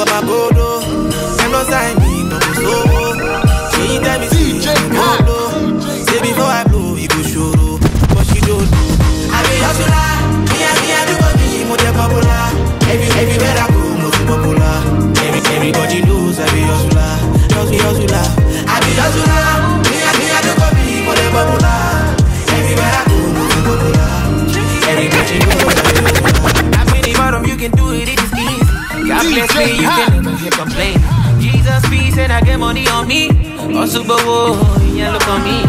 for my godo. Oh. Them no sign Me, you can never hear complain. Jesus peace and I get money on me. Also, but whoa, yeah, look on me.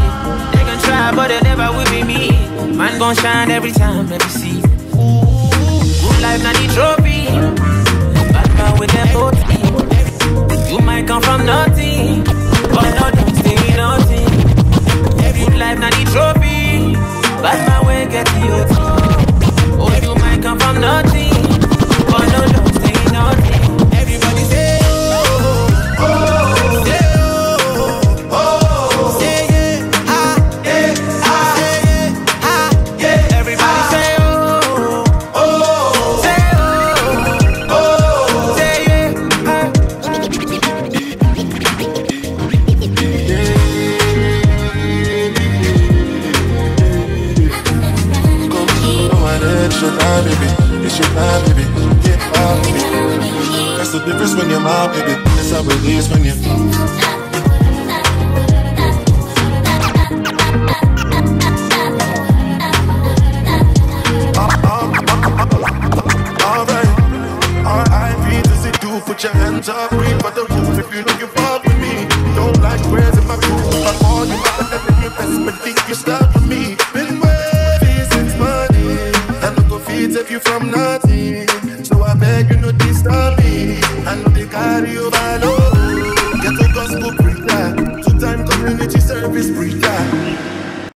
They can try, but they never will be me. Man gon' shine every time, every season. Good life, not the trophy. Bad man with them both. You might come from nothing, but no, Time, baby. It's your time, baby. Get out, baby. That's the difference when you're my baby. That's how it is when you. Alright, R.I.P. to say do, put your hands up, breathe for the roof if you know you fuck with me. Don't like squares in my groove. I call you out, let me best, but feed take you from nothing. So I beg you no disturb me, I know they carry. Get a gospel preacher, two time community service preacher.